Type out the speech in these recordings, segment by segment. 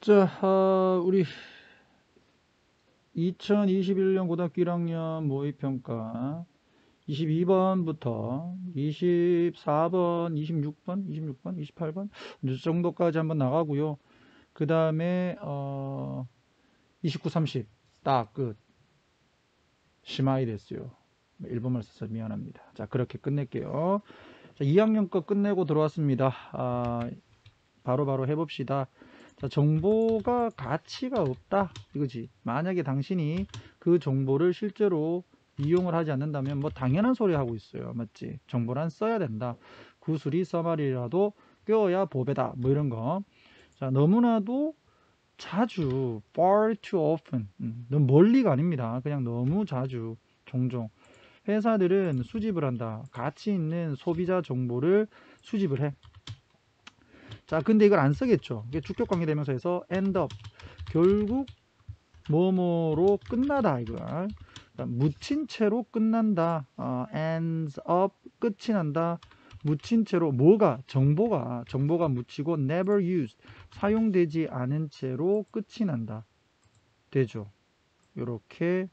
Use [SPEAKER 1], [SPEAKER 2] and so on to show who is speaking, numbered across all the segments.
[SPEAKER 1] 자, 아, 우리 2021년 고등학교 1학년 모의평가 22번부터 24번, 26번, 26번, 28번 이 정도까지 한번 나가고요. 그 다음에 어, 29, 30 딱 끝. 심하이 됐어요. 일본말 써서 미안합니다. 자, 그렇게 끝낼게요. 자, 2학년 거 끝내고 들어왔습니다. 아, 바로바로 바로 해봅시다. 자, 정보가 가치가 없다. 이거지. 만약에 당신이 그 정보를 실제로 이용을 하지 않는다면 뭐 당연한 소리 하고 있어요. 맞지? 정보란 써야 된다. 구슬이 써말이라도 껴야 보배다. 뭐 이런 거. 자, 너무나도 자주, far too often. 음, 멀리가 아닙니다. 그냥 너무 자주, 종종. 회사들은 수집을 한다. 가치 있는 소비자 정보를 수집을 해. 자, 근데 이걸 안 쓰겠죠. 이게 주격 관계 되면서에서 end up. 결국 뭐뭐로 끝나다 이걸. 묻힌 채로 끝난다. 어, ends up 끝이 난다. 묻힌 채로 뭐가 정보가 정보가 묻히고 never used 사용되지 않은 채로 끝이 난다. 되죠. 이렇게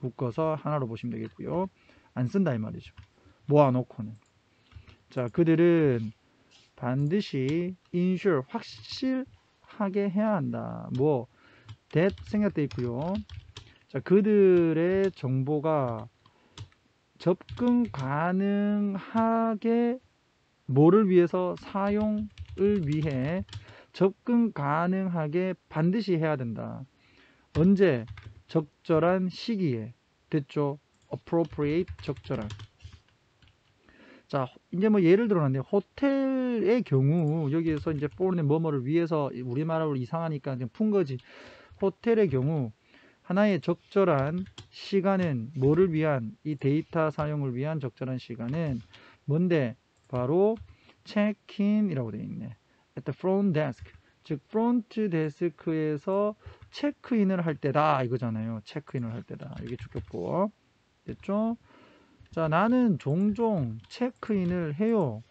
[SPEAKER 1] 묶어서 하나로 보시면 되겠고요. 안 쓴다 이 말이죠. 모아놓고는. 자, 그들은 반드시 ensure 확실하게 해야 한다. 뭐 that 생략돼 있고요. 자, 그들의 정보가 접근 가능하게 뭐를 위해서 사용을 위해 접근 가능하게 반드시 해야 된다. 언제 적절한 시기에 됐죠? appropriate 적절한 자, 이제 뭐 예를 들어놨는데 호텔의 경우 여기에서 이제 포른의 뭐뭐를 위해서 우리말로 이상하니까 그냥 푼 거지. 호텔의 경우 하나의 적절한 시간은 뭐를 위한 이 데이터 사용을 위한 적절한 시간은 뭔데 바로 체크인이라고 되어 있네. at the front desk 즉 프론트 데스크에서 체크인을 할 때다 이거잖아요. 체크인을 할 때다. 이게 주격보 됐죠? 자, 나는 종종 체크인을 해요.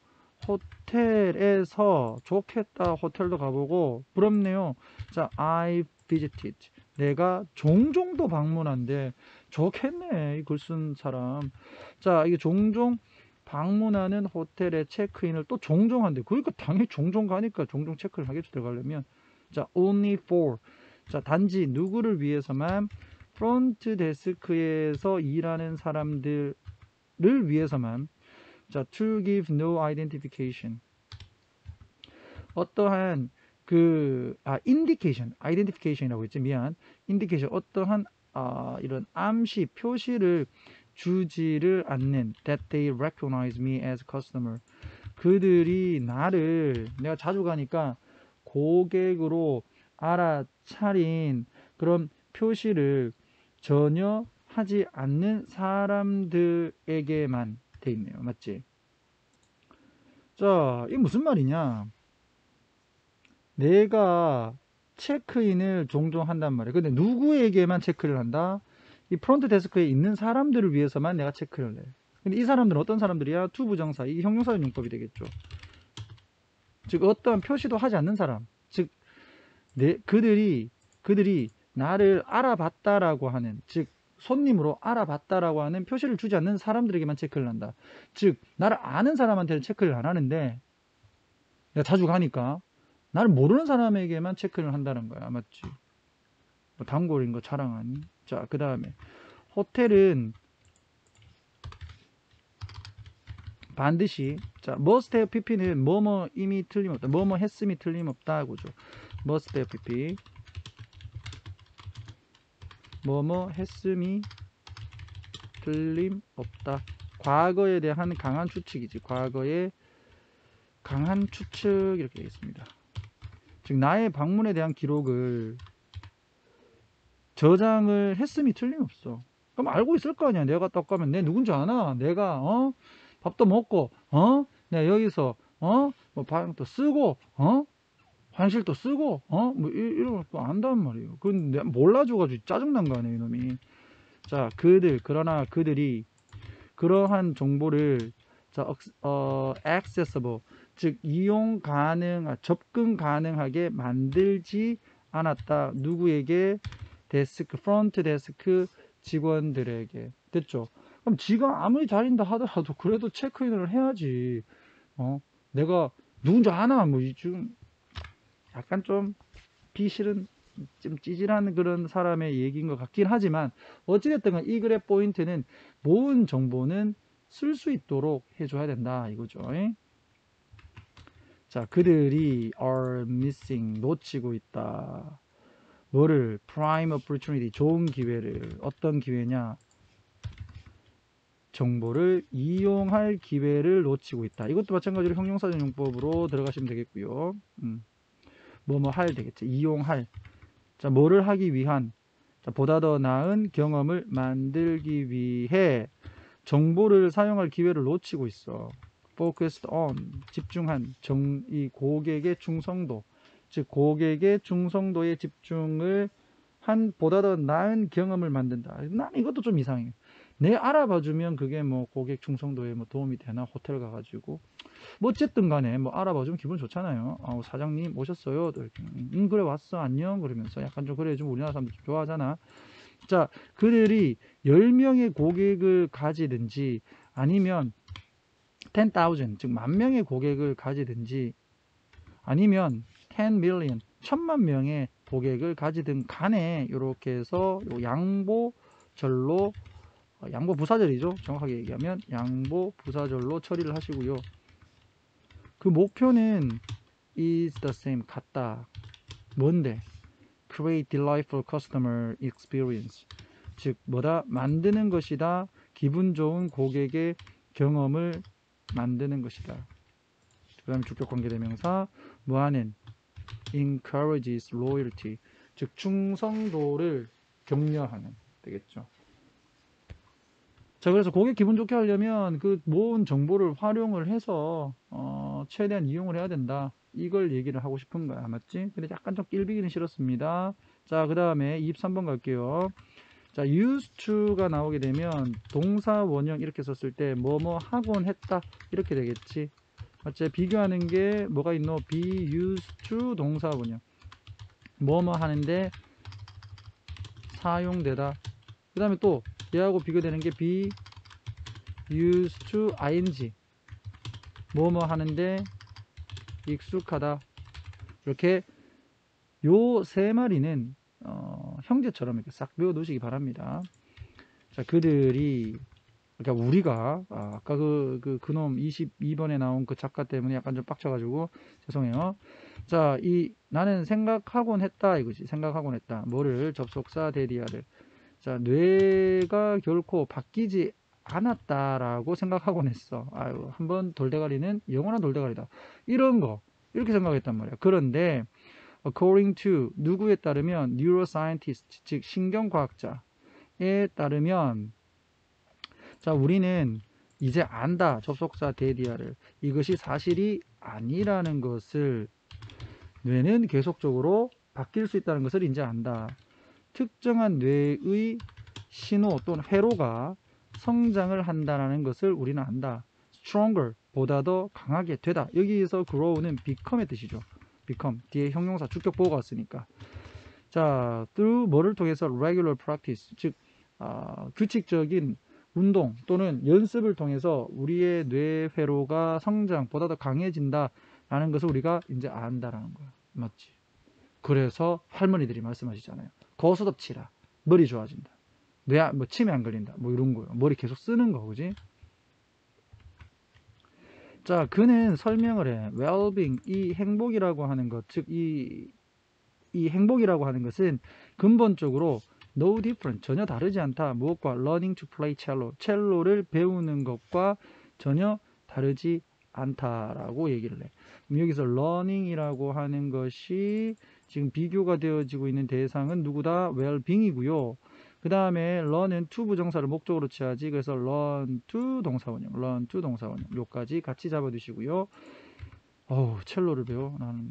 [SPEAKER 1] 호텔에서 좋겠다. 호텔도 가보고 부럽네요. 자, I visited. 내가 종종도 방문한대 좋겠네. 이 글 쓴 사람. 자, 이게 종종 방문하는 호텔에 체크인을 또 종종 한대. 그러니까 당연히 종종 가니까 종종 체크를 하겠죠. 들어가려면. 자, only for. 자, 단지 누구를 위해서만 프론트 데스크에서 일하는 사람들 를 위해서만 자 to give no identification 어떠한 그 아 indication identification이라고 했지 미안 indication 어떠한 아 이런 암시 표시를 주지를 않는 that they recognize me as customer 그들이 나를 내가 자주 가니까 고객으로 알아차린 그런 표시를 전혀 하지 않는 사람들에게만 돼 있네요. 맞지? 자, 이게 무슨 말이냐? 내가 체크인을 종종 한단 말이에요. 근데 누구에게만 체크를 한다? 이 프론트 데스크에 있는 사람들을 위해서만 내가 체크를 해. 근데 이 사람들은 어떤 사람들이야? 투부정사. 이게 형용사 용법이 되겠죠. 즉 어떤 표시도 하지 않는 사람. 즉 내, 그들이 그들이 나를 알아봤다라고 하는 즉 손님으로 알아봤다라고 하는 표시를 주지 않는 사람들에게만 체크를 한다. 즉 나를 아는 사람한테는 체크를 안 하는데 내가 자주 가니까 나를 모르는 사람에게만 체크를 한다는 거야. 맞지? 뭐 단골인 거 자랑하니? 자, 그 다음에 호텔은 반드시 자 must have pp는 뭐뭐 이미 틀림없다 뭐뭐 했음이 틀림없다 그죠 must have pp 뭐뭐 했음이 틀림없다. 과거에 대한 강한 추측이지. 과거에 강한 추측 이렇게 되겠습니다. 즉 나의 방문에 대한 기록을 저장을 했음이 틀림없어. 그럼 알고 있을 거 아니야. 내가 딱 가면 내 누군지 아나. 내가 어 밥도 먹고 어 내가 여기서 어뭐 방도 쓰고 어 환실도 쓰고 어 뭐 이런 거 안단 말이에요. 내가 몰라줘가지고 짜증난 거 아니에요, 이놈이. 자, 그들 그러나 그들이 그러한 정보를 자, 어, accessible 즉 이용 가능, 접근 가능하게 만들지 않았다. 누구에게? 데스크, 프론트 데스크 직원들에게. 됐죠? 그럼 지가 아무리 잘린다 하더라도 그래도 체크인을 해야지. 어? 내가 누군지 아나? 뭐, 지금 약간 좀 비실은 좀 찌질한 그런 사람의 얘기인 것 같긴 하지만 어찌됐든 간이 글의 포인트는 모은 정보는 쓸 수 있도록 해줘야 된다 이거죠. 자, 그들이 are missing 놓치고 있다. 뭐를 prime opportunity 좋은 기회를 어떤 기회냐? 정보를 이용할 기회를 놓치고 있다. 이것도 마찬가지로 형용사전 용법으로 들어가시면 되겠고요. 음. 뭐뭐 할 되겠죠. 이용할. 자, 뭐를 하기 위한. 자, 보다 더 나은 경험을 만들기 위해 정보를 사용할 기회를 놓치고 있어. focused on 집중한 정, 이 고객의 충성도 즉 고객의 충성도에 집중을 한 보다 더 나은 경험을 만든다. 난 이것도 좀 이상해요. 내 알아봐주면 그게 뭐 고객 충성도에 뭐 도움이 되나 호텔 가가지고 뭐 어쨌든 간에 뭐 알아봐 주면 기분 좋잖아요. 어, 사장님 오셨어요. 응 그래 왔어 안녕 그러면서 약간 좀 그래 좀 우리나라 사람들 좀 좋아하잖아. 자 그들이 10명의 고객을 가지든지 아니면 10,000, 즉 만 명의 고객을 가지든지 아니면 10 million, 천만 명의 고객을 가지든 간에 이렇게 해서 양보 절로 어, 양보 부사절이죠. 정확하게 얘기하면 양보 부사절로 처리를 하시고요. 그 목표는 is the same 같다. 뭔데? create delightful customer experience. 즉 뭐다? 만드는 것이다. 기분 좋은 고객의 경험을 만드는 것이다. 그 다음에 주격 관계대명사 무한은 encourages loyalty 즉 충성도를 격려하는 되겠죠. 자 그래서 고객 기분 좋게 하려면 그 모은 정보를 활용을 해서 어, 최대한 이용을 해야 된다. 이걸 얘기를 하고 싶은 거야. 맞지? 근데 약간 좀 낄비기는 싫었습니다. 자, 그 다음에 23번 갈게요. 자, used to가 나오게 되면 동사 원형 이렇게 썼을 때 뭐뭐 하곤 했다 이렇게 되겠지. 맞지? 비교하는 게 뭐가 있노? be used to 동사 원형. 뭐뭐 하는데 사용되다. 그 다음에 또 얘하고 비교되는 게 be used to ing. 뭐뭐 하는데 익숙하다. 이렇게 요 세 마리는 어, 형제처럼 이렇게 싹 외워 놓으시기 바랍니다. 자, 그들이 그러니까 우리가 아, 까 그, 그 그놈 22번에 나온 그 작가 때문에 약간 좀 빡쳐가지고 죄송해요. 자, 이 나는 생각하곤 했다 이거지. 생각하곤 했다. 뭐를 접속사 데리아를. 자, 뇌가 결코 바뀌지 않았다라고 생각하곤 했어. 아유, 한 번 돌대가리는 영원한 돌대가리다. 이런 거 이렇게 생각했단 말이야. 그런데 according to 누구에 따르면 neuroscientist 즉 신경과학자에 따르면 자 우리는 이제 안다 접속사 데디아를 이것이 사실이 아니라는 것을 뇌는 계속적으로 바뀔 수 있다는 것을 이제 안다 특정한 뇌의 신호 또는 회로가 성장을 한다는 것을 우리는 안다. Stronger 보다 더 강하게 되다. 여기에서 grow는 become의 뜻이죠. become 뒤에 형용사 주격 보호가 왔으니까. 자 through 뭐를 통해서 regular practice 즉 어, 규칙적인 운동 또는 연습을 통해서 우리의 뇌 회로가 성장 보다 더 강해진다 라는 것을 우리가 이제 안다라는 거야. 맞지? 그래서 할머니들이 말씀하시잖아요 거수덥 치라 머리 좋아진다. 뇌뭐 치매 안 걸린다. 뭐 이런 거요. 머리 계속 쓰는 거 그지? 자, 그는 설명을 해. well-being, 이 행복이라고 하는 것, 즉, 이, 이 행복이라고 하는 것은 근본적으로 no different, 전혀 다르지 않다. 무엇과? Learning to play cello, 첼로를 배우는 것과 전혀 다르지 않다라고 얘기를 해. 여기서 learning이라고 하는 것이 지금 비교가 되어지고 있는 대상은 누구다? well-being이고요. 그 다음에 learn은 to 부정사를 목적으로 취하지. 그래서 learn to 동사원형, learn to 동사원형. 요까지 같이 잡아두시고요. 어우, 첼로를 배워. 나는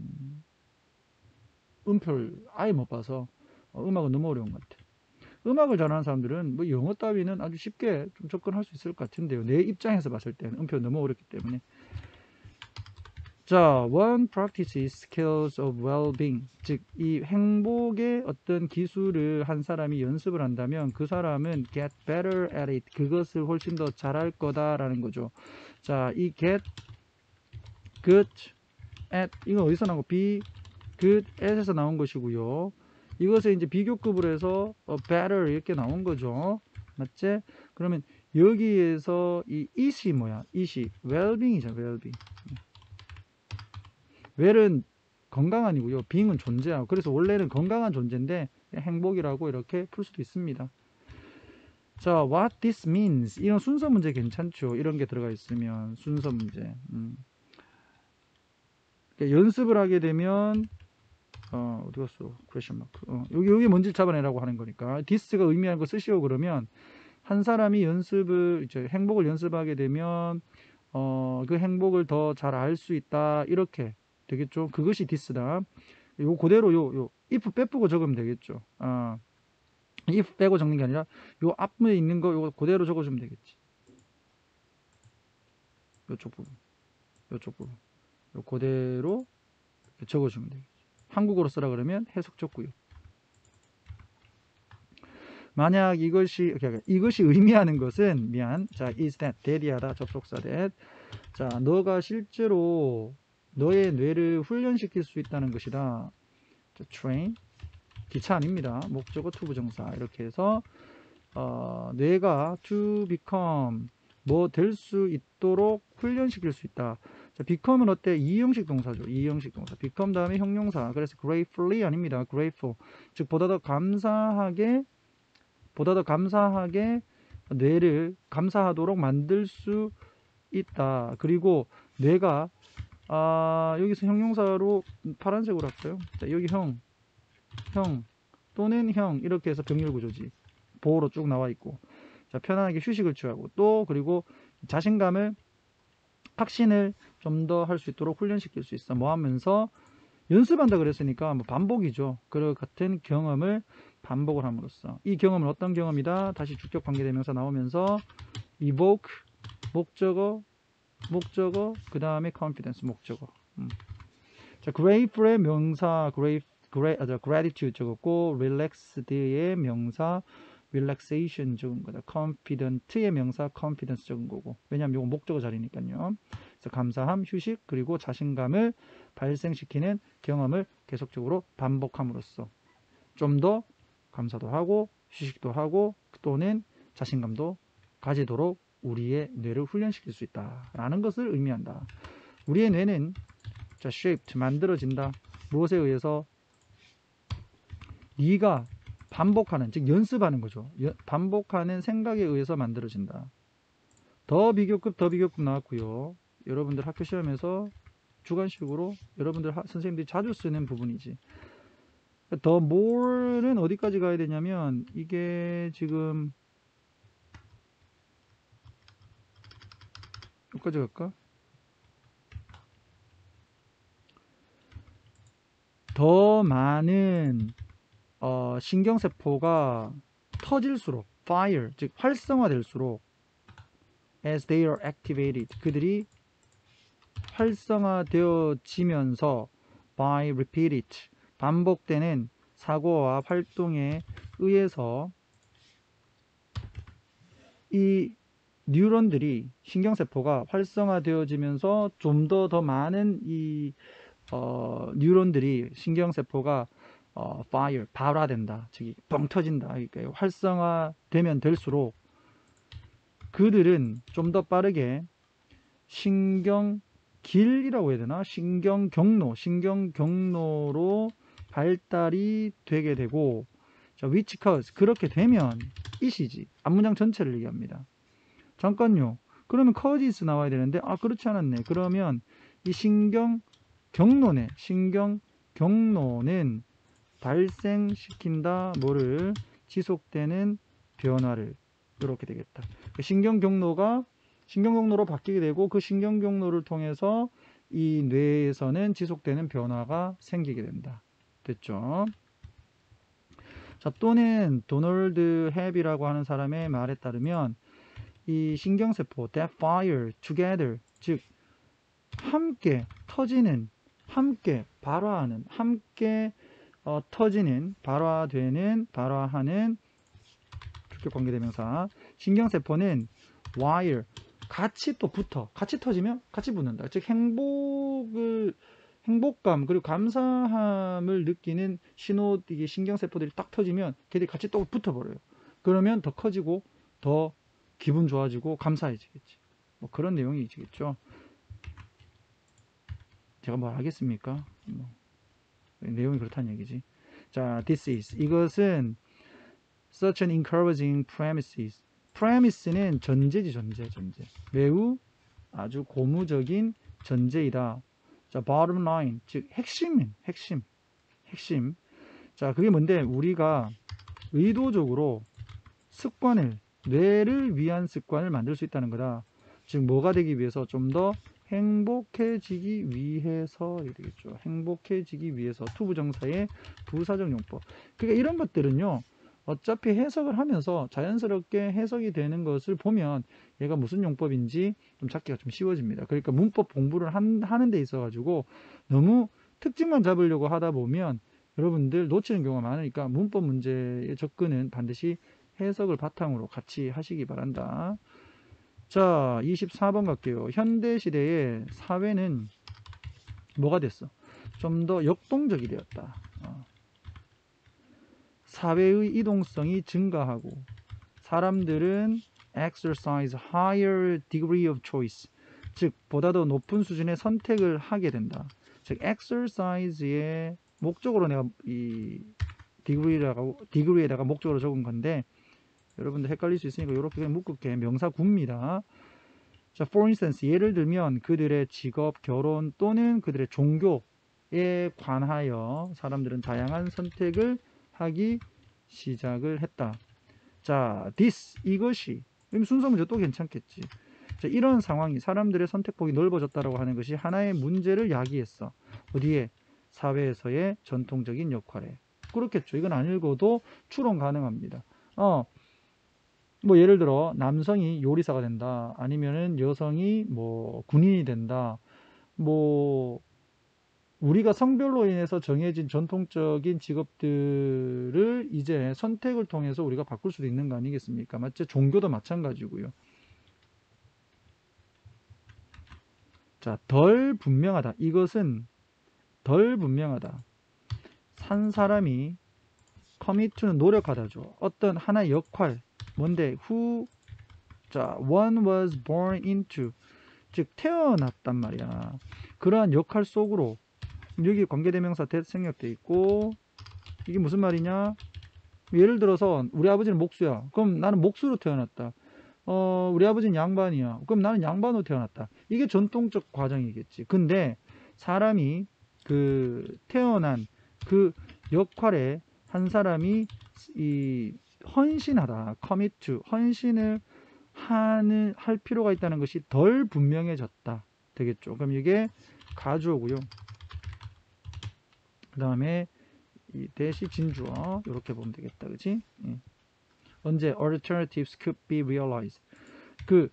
[SPEAKER 1] 음표를 아예 못 봐서 어, 음악은 너무 어려운 것 같아. 음악을 잘하는 사람들은 뭐 영어 따위는 아주 쉽게 좀 접근할 수 있을 것 같은데요. 내 입장에서 봤을 때는 음표 너무 어렵기 때문에. 자, one practices skills of well-being. 즉, 이 행복의 어떤 기술을 한 사람이 연습을 한다면 그 사람은 get better at it. 그것을 훨씬 더 잘할 거다라는 거죠. 자, 이 get good at 이거 어디서 나온 거? be good at에서 나온 것이고요. 이것을 이제 비교급으로 해서 어, better 이렇게 나온 거죠. 맞지? 그러면 여기에서 이 it이 뭐야? it이 well-being이죠. well-being. Well은 건강 아니고요. being은 존재하고 그래서 원래는 건강한 존재인데 행복이라고 이렇게 풀 수도 있습니다. 자, what this means 이런 순서 문제 괜찮죠? 이런 게 들어가 있으면 순서 문제. 음. 연습을 하게 되면 어, 어디 갔어? question mark. 어, 여기 여기 뭔지 잡아내라고 하는 거니까 this가 의미하는 거 쓰시오 그러면 한 사람이 연습을 이제 행복을 연습하게 되면 어, 그 행복을 더 잘 알 수 있다 이렇게 되겠죠. 그것이 this다. 요 그대로 요 요 if 빼고 적으면 되겠죠. 아, if 빼고 적는 게 아니라 요 앞에 있는 거 요거 그대로 적어주면 되겠지. 요쪽 부분, 요쪽 부분, 요 그대로 적어주면 되겠지. 한국어로 쓰라 그러면 해석 적고요. 만약 이것이 이것이 의미하는 것은 미안 자 is that that이하다 접속사 that 자 너가 실제로 너의 뇌를 훈련시킬 수 있다는 것이다 자, train 기차 아닙니다 목적어 투부정사 이렇게 해서 어, 뇌가 to become 뭐 될 수 있도록 훈련시킬 수 있다 자, become은 어때? 이형식 동사죠. 이형식 동사. become 다음에 형용사. 그래서 gratefully 아닙니다. grateful. 즉 보다 더 감사하게 보다 더 감사하게 뇌를 감사하도록 만들 수 있다. 그리고 뇌가 아, 여기서 형용사로 파란색으로 할까요? 자, 여기 형, 형 또는 형 이렇게 해서 병렬 구조지. 보호로 쭉 나와 있고. 자, 편안하게 휴식을 취하고 또 그리고 자신감을 확신을 좀 더 할 수 있도록 훈련시킬 수 있어. 뭐 하면서 연습한다 그랬으니까 뭐 반복이죠. 그 같은 경험을 반복을 함으로써 이 경험은 어떤 경험이다? 다시 주격 관계대명사 나오면서 evoke 목적어 목적어 그 다음에 confidence 목적어. 음. 자, grateful의 명사 grate, grate, 아, gratitude 적었고 relaxed의 명사 relaxation 적은 거다. confident의 명사 confidence 적은 거고. 왜냐하면 이거 목적어 자리니까요. 그래서 감사함, 휴식, 그리고 자신감을 발생시키는 경험을 계속적으로 반복함으로써 좀 더 감사도 하고 휴식도 하고 또는 자신감도 가지도록 우리의 뇌를 훈련시킬 수 있다라는 것을 의미한다. 우리의 뇌는 자, shaped 만들어진다. 무엇에 의해서 네가 반복하는 즉 연습하는 거죠. 반복하는 생각에 의해서 만들어진다. 더 비교급 더 비교급 나왔고요. 여러분들 학교 시험에서 주관식으로 여러분들 하, 선생님들이 자주 쓰는 부분이지. 더 more는 어디까지 가야 되냐면 이게 지금 여기까지 갈까? 더 많은 어, 신경세포가 터질수록 fire 즉 활성화될수록 as they are activated 그들이 활성화되어지면서 by repeated 반복되는 사고와 활동에 의해서 이 뉴런들이 신경세포가 활성화되어지면서 좀더더 많은 이 어, 뉴런들이 신경세포가 어, fire, 발화된다. 즉, 뻥 터진다. 그러니까 활성화되면 될수록 그들은 좀 더 빠르게 신경 길이라고 해야 되나? 신경 경로, 신경 경로로 발달이 되게 되고 자, which cause, 그렇게 되면 이시지. 앞문장 전체를 얘기합니다. 잠깐요. 그러면 causes 나와야 되는데 아 그렇지 않았네. 그러면 이 신경 경로네. 신경 경로는 발생시킨다 뭐를 지속되는 변화를 이렇게 되겠다. 그 신경 경로가 신경 경로로 바뀌게 되고 그 신경 경로를 통해서 이 뇌에서는 지속되는 변화가 생기게 된다. 됐죠? 자, 또는 도널드 헵이라고 하는 사람의 말에 따르면 이 신경세포 that fire together 즉 함께 터지는 함께 발화하는 함께 어, 터지는 발화되는 발화하는 주격 관계대명사. 신경세포는 wire 같이 또 붙어 같이 터지면 같이 붙는다. 즉 행복을 행복감 그리고 감사함을 느끼는 신호 이게 신경세포들이 딱 터지면 걔들이 같이 또 붙어버려요. 그러면 더 커지고 더 기분 좋아지고 감사해지겠지. 뭐 그런 내용이겠죠. 제가 뭘 하겠습니까? 뭐, 내용이 그렇다는 얘기지. 자 this is. 이것은 such an encouraging premises. Premise는 전제지 전제 전제. 매우 아주 고무적인 전제이다. 자 bottom line. 즉 핵심인 핵심 핵심. 자 그게 뭔데? 우리가 의도적으로 습관을 뇌를 위한 습관을 만들 수 있다는 거다. 즉 뭐가 되기 위해서 좀 더 행복해지기 위해서 되겠죠. 행복해지기 위해서 투부정사의 부사적 용법. 그러니까 이런 것들은요 어차피 해석을 하면서 자연스럽게 해석이 되는 것을 보면 얘가 무슨 용법인지 좀 찾기가 좀 쉬워집니다. 그러니까 문법 공부를 한, 하는 데 있어 가지고 너무 특징만 잡으려고 하다 보면 여러분들 놓치는 경우가 많으니까 문법 문제의 접근은 반드시 해석을 바탕으로 같이 하시기 바란다. 자, 24번 갈게요. 현대 시대의 사회는 뭐가 됐어? 좀 더 역동적이 되었다. 어. 사회의 이동성이 증가하고 사람들은 exercise higher degree of choice 즉 보다 더 높은 수준의 선택을 하게 된다. 즉 exercise의 목적으로 내가 이 degree라고 degree에다가 목적으로 적은 건데 여러분들 헷갈릴 수 있으니까 이렇게 그냥 묶을게 명사 구입니다. 자, for instance 예를 들면 그들의 직업, 결혼 또는 그들의 종교에 관하여 사람들은 다양한 선택을 하기 시작을 했다. 자, this 이것이 순서 문제 또 괜찮겠지. 자, 이런 상황이 사람들의 선택폭이 넓어졌다라고 하는 것이 하나의 문제를 야기했어. 어디에? 사회에서의 전통적인 역할에. 그렇겠죠. 이건 안 읽어도 추론 가능합니다. 어, 뭐 예를 들어 남성이 요리사가 된다. 아니면은 여성이 뭐 군인이 된다. 뭐 우리가 성별로 인해서 정해진 전통적인 직업들을 이제 선택을 통해서 우리가 바꿀 수도 있는 거 아니겠습니까? 맞죠? 종교도 마찬가지고요. 자, 덜 분명하다. 이것은 덜 분명하다. 산 사람이 커미트는 노력하다죠. 어떤 하나의 역할, 뭔데? who, 자, one was born into, 즉 태어났단 말이야. 그러한 역할 속으로. 여기 관계대명사 대 생략돼 있고 이게 무슨 말이냐? 예를 들어서 우리 아버지는 목수야. 그럼 나는 목수로 태어났다. 어 우리 아버지는 양반이야. 그럼 나는 양반으로 태어났다. 이게 전통적 과정이겠지. 근데 사람이 그 태어난 그 역할에 한 사람이 이 헌신하다 commit to 헌신을 하는 할 필요가 있다는 것이 덜 분명해졌다. 되겠죠? 그럼 이게 가주어고요. 그 다음에 이 대시 진주어 이렇게 보면 되겠다. 그지 예. 언제 alternatives could be realized. 그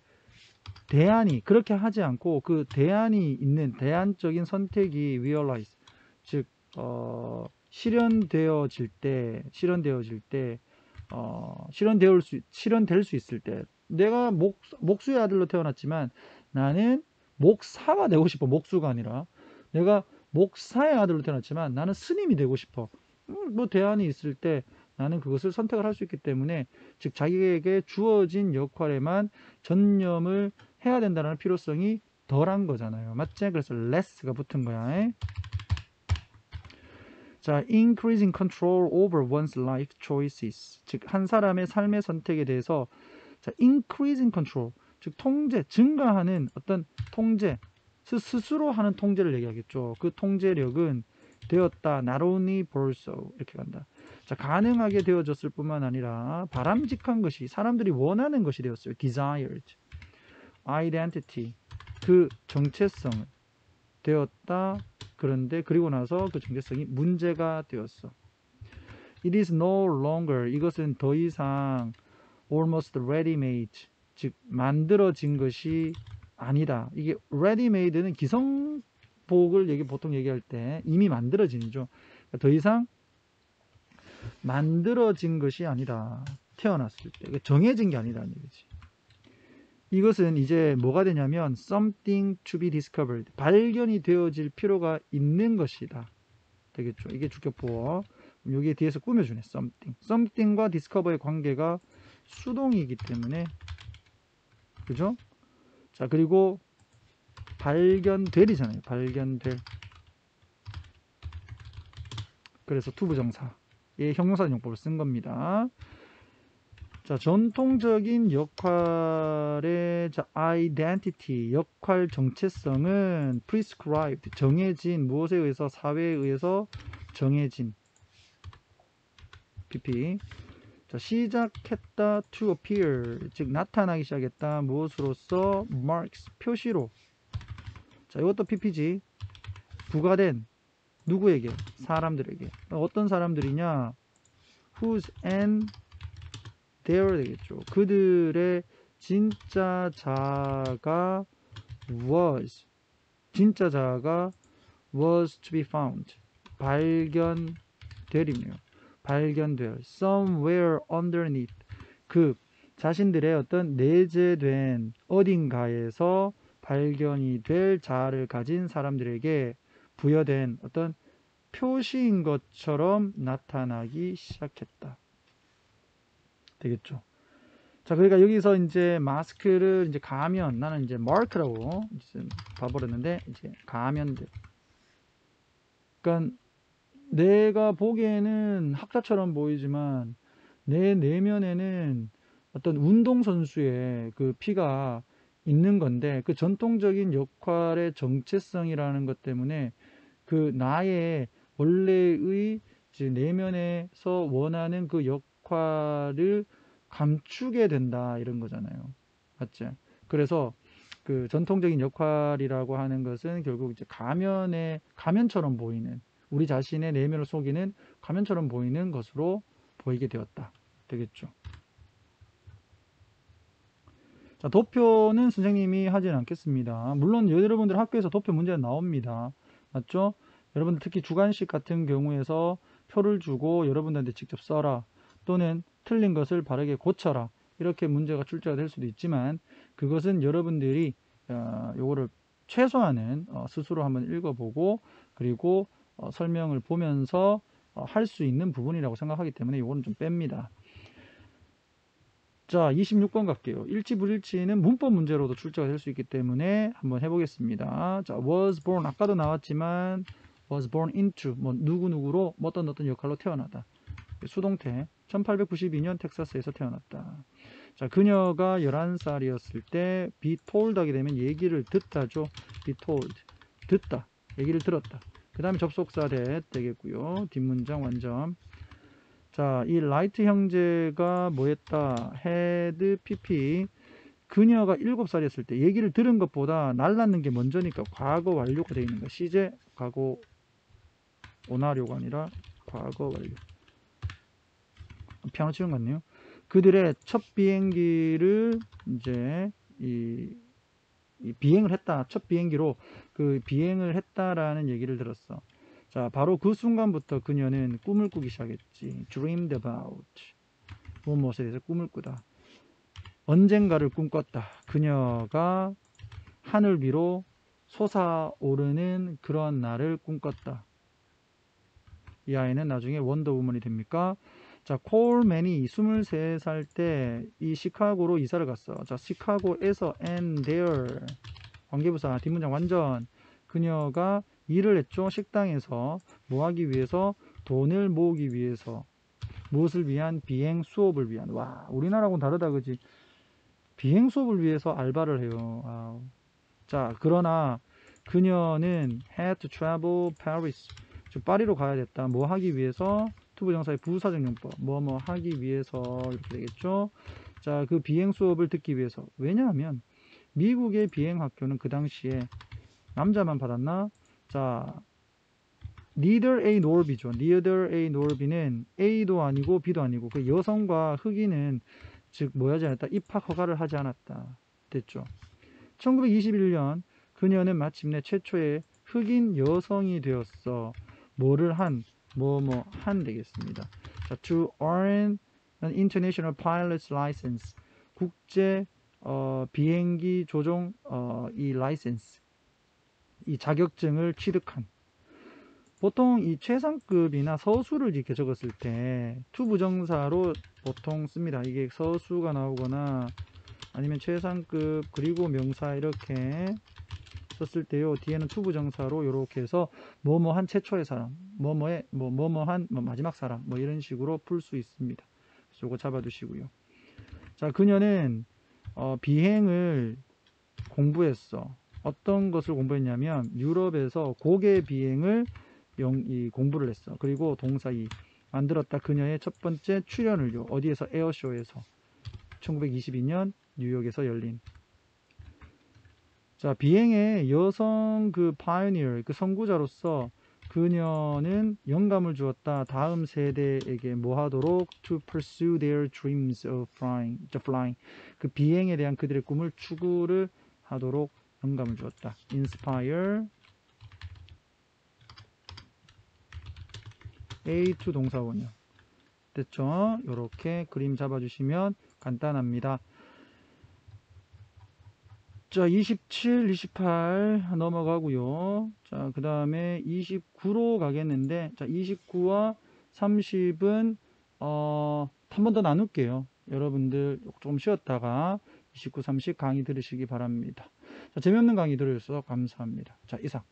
[SPEAKER 1] 대안이 그렇게 하지 않고 그 대안이 있는 대안적인 선택이 realize 즉 어, 실현되어질 때 실현되어질 때 어, 실현될 수 실현될 수 있을 때 내가 목 목수의 아들로 태어났지만 나는 목사가 되고 싶어 목수가 아니라 내가 목사의 아들로 태어났지만 나는 스님이 되고 싶어. 음, 뭐 대안이 있을 때 나는 그것을 선택을 할 수 있기 때문에 즉 자기에게 주어진 역할에만 전념을 해야 된다는 필요성이 덜한 거잖아요. 맞지? 그래서 less가 붙은 거야. 자, increasing control over one's life choices. 즉, 한 사람의 삶의 선택에 대해서 자, increasing control. 즉, 통제, 증가하는 어떤 통제, 스스로 하는 통제를 얘기하겠죠. 그 통제력은 되었다. only 벌써 이렇게 간다. 자, 가능하게 되어졌을 뿐만 아니라 바람직한 것이 사람들이 원하는 것이 되었어요. desired. identity. 그 정체성을 되었다. 그런데 그리고 나서 그 정체성이 문제가 되었어. It is no longer 이것은 더 이상 almost ready-made 즉 만들어진 것이 아니다. 이게 ready-made는 기성 축복을 얘기 보통 얘기할 때 이미 만들어진이죠. 그러니까 더 이상 만들어진 것이 아니다. 태어났을 때 정해진 게 아니라는 얘기지. 이것은 이제 뭐가 되냐면 something to be discovered 발견이 되어질 필요가 있는 것이다. 되겠죠. 이게 주격보어. 여기에 뒤에서 꾸며주네. something. something과 discover의 관계가 수동이기 때문에 그죠? 자 그리고 발견될이잖아요. 발견될. 그래서 투부정사의 형용사 용법을 쓴 겁니다. 자, 전통적인 역할의 자, identity, 역할 정체성은 prescribed, 정해진, 무엇에 의해서, 사회에 의해서 정해진. PP. 자, 시작했다, to appear, 즉, 나타나기 시작했다, 무엇으로서, marks, 표시로. 자, 이것도 PPG. 부과된, 누구에게? 사람들에게. 어떤 사람들이냐? whose and their 되겠죠. 그들의 진짜 자가 was 진짜 자가 was to be found 발견되리며 발견될 somewhere underneath 그 자신들의 어떤 내재된 어딘가에서 발견이 될 자아를 가진 사람들에게 부여된 어떤 표시인 것처럼 나타나기 시작했다. 되겠죠. 자, 그러니까 여기서 이제 마스크를 이제 가면 나는 이제 마크라고 이제 봐버렸는데 이제 가면들. 그러니까 내가 보기에는 학자처럼 보이지만 내 내면에는 어떤 운동선수의 그 피가 있는 건데 그 전통적인 역할의 정체성이라는 것 때문에 그 나의 원래의 내면에서 원하는 그 역 할을 감추게 된다 이런 거잖아요. 맞죠? 그래서 그 전통적인 역할이라고 하는 것은 결국 이제 가면의 가면처럼 보이는 우리 자신의 내면을 속이는 가면처럼 보이는 것으로 보이게 되었다. 되겠죠. 자, 도표는 선생님이 하지는 않겠습니다. 물론 여러분들 학교에서 도표 문제는 나옵니다. 맞죠? 여러분들 특히 주관식 같은 경우에서 표를 주고 여러분들한테 직접 써라. 또는 틀린 것을 바르게 고쳐라. 이렇게 문제가 출제가 될 수도 있지만 그것은 여러분들이 어, 요거를 최소한은 어, 스스로 한번 읽어보고 그리고 어, 설명을 보면서 어, 할 수 있는 부분이라고 생각하기 때문에 이거는 좀 뺍니다. 자, 26번 갈게요. 일치 불일치는 문법 문제로도 출제가 될 수 있기 때문에 한번 해보겠습니다. 자, was born 아까도 나왔지만 was born into 뭐 누구누구로 뭐 어떤 어떤 역할로 태어나다. 수동태 1892년 텍사스에서 태어났다. 자, 그녀가 11살이었을 때 be told 하게 되면 얘기를 듣다죠. be told. 듣다. 얘기를 들었다. 그 다음에 접속사 that 되겠고요. 뒷문장 완전. 자, 이 라이트 형제가 뭐 했다? had pp 그녀가 7살이었을 때 얘기를 들은 것보다 날랐는 게 먼저니까 과거 완료가 되어 있는 거. 시제 과거 오나료가 아니라 과거 완료. 피아노 치는 것 같네요. 그들의 첫 비행기를 이제 이, 이 비행을 했다. 첫 비행기로 그 비행을 했다라는 얘기를 들었어. 자, 바로 그 순간부터 그녀는 꿈을 꾸기 시작했지. dreamed about. 무엇에 대해서 꿈을 꾸다. 언젠가를 꿈꿨다. 그녀가 하늘 위로 솟아오르는 그런 날을 꿈꿨다. 이 아이는 나중에 원더우먼이 됩니까? 자, 콜맨이 23살 때 이 시카고로 이사를 갔어. 자, 시카고에서 and there 관계부사 뒷문장 완전 그녀가 일을 했죠. 식당에서 뭐 하기 위해서 돈을 모으기 위해서 무엇을 위한 비행 수업을 위한 와 우리나라하고는 다르다 그지 비행 수업을 위해서 알바를 해요. 아. 자 그러나 그녀는 had to travel Paris 즉 파리로 가야 됐다. 뭐 하기 위해서 투부 정사의 부사적 용법 뭐뭐 하기 위해서 이렇게 되겠죠. 자 그 비행 수업을 듣기 위해서 왜냐하면 미국의 비행 학교는 그 당시에 남자만 받았나? 자 neither A nor B죠. neither A nor B는 A도 아니고 B도 아니고 그 여성과 흑인은 즉 뭐 하지 않았다. 입학 허가를 하지 않았다. 됐죠. 1921년 그녀는 마침내 최초의 흑인 여성이 되었어. 뭐를 한, 뭐 뭐 한 되겠습니다. 자, to earn an international pilot's license. 국제 어, 비행기 조종 어, 이 라이센스 이 자격증을 취득한 보통 이 최상급이나 서수를 이렇게 적었을 때 투부정사로 보통 씁니다. 이게 서수가 나오거나 아니면 최상급 그리고 명사 이렇게 썼을 때요. 뒤에는 투부 정사로 이렇게 해서 뭐뭐한 최초의 사람, 뭐뭐의 뭐 뭐뭐한 뭐 마지막 사람 뭐 이런 식으로 풀 수 있습니다. 그래서 요거 잡아두시고요. 자, 그녀는 어, 비행을 공부했어. 어떤 것을 공부했냐면 유럽에서 고개 비행을 영, 이 공부를 했어. 그리고 동사 이 만들었다 그녀의 첫 번째 출연을요. 어디에서 에어쇼에서 1922년 뉴욕에서 열린 자 비행의 여성 그 파이니어 그 선구자로서 그녀는 영감을 주었다. 다음 세대에게 뭐 하도록 to pursue their dreams of flying, the flying. 그 비행에 대한 그들의 꿈을 추구를 하도록 영감을 주었다. inspire A2 동사원이요. 됐죠? 이렇게 그림 잡아주시면 간단합니다. 자, 27, 28 넘어가고요. 자, 그 다음에 29로 가겠는데, 자, 29와 30은, 어, 한 번 더 나눌게요. 여러분들 조금 쉬었다가 29, 30 강의 들으시기 바랍니다. 자, 재미없는 강의 들으셔서 감사합니다. 자, 이상.